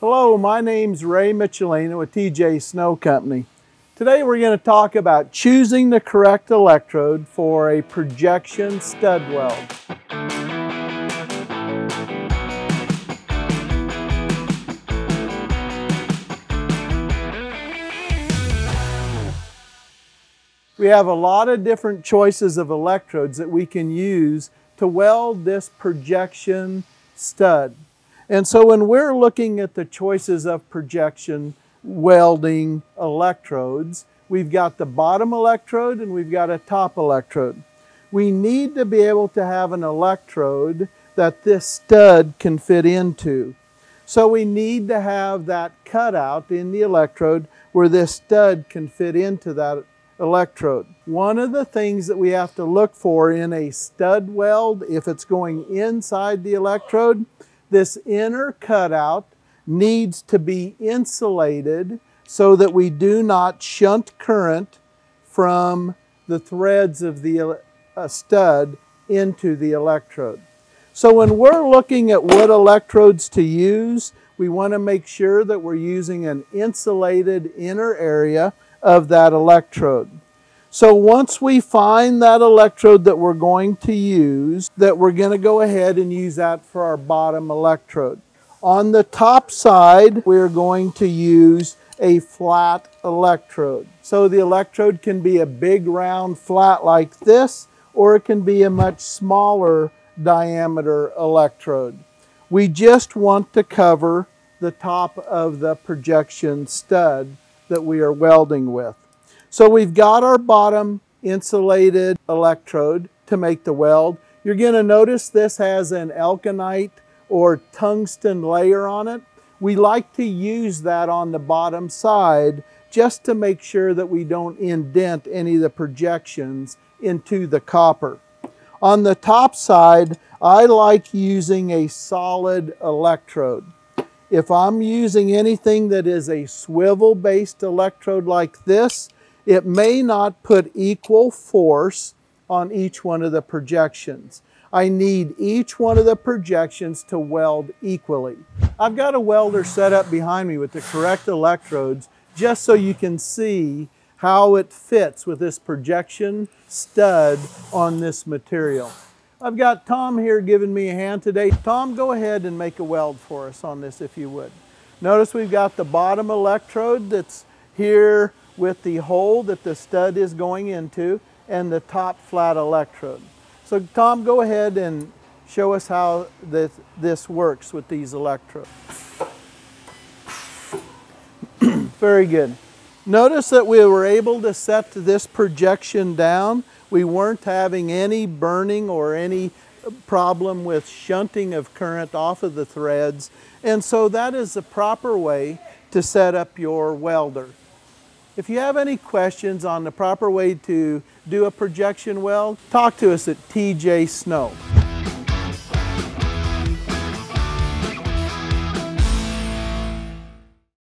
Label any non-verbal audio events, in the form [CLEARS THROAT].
Hello, my name's Ray Michelina with TJ Snow Company. Today we're going to talk about choosing the correct electrode for a projection stud weld. We have a lot of different choices of electrodes that we can use to weld this projection stud. And so when we're looking at the choices of projection welding electrodes, we've got the bottom electrode and we've got a top electrode. We need to be able to have an electrode that this stud can fit into. So we need to have that cutout in the electrode where this stud can fit into that electrode. One of the things that we have to look for in a stud weld, if it's going inside the electrode, this inner cutout needs to be insulated so that we do not shunt current from the threads of the uh, stud into the electrode. So when we're looking at what electrodes to use, we want to make sure that we're using an insulated inner area of that electrode. So once we find that electrode that we're going to use, that we're going to go ahead and use that for our bottom electrode. On the top side, we're going to use a flat electrode. So the electrode can be a big round flat like this, or it can be a much smaller diameter electrode. We just want to cover the top of the projection stud that we are welding with. So we've got our bottom insulated electrode to make the weld. You're going to notice this has an Elkonite or tungsten layer on it. We like to use that on the bottom side just to make sure that we don't indent any of the projections into the copper. On the top side, I like using a solid electrode. If I'm using anything that is a swivel-based electrode like this, it may not put equal force on each one of the projections. I need each one of the projections to weld equally. I've got a welder set up behind me with the correct electrodes just so you can see how it fits with this projection stud on this material. I've got Tom here giving me a hand today. Tom, go ahead and make a weld for us on this if you would. Notice we've got the bottom electrode that's here with the hole that the stud is going into and the top flat electrode. So Tom, go ahead and show us how this, this works with these electrodes. [CLEARS THROAT] Very good. Notice that we were able to set this projection down. We weren't having any burning or any problem with shunting of current off of the threads. And so that is the proper way to set up your welder. If you have any questions on the proper way to do a projection weld, talk to us at TJ Snow.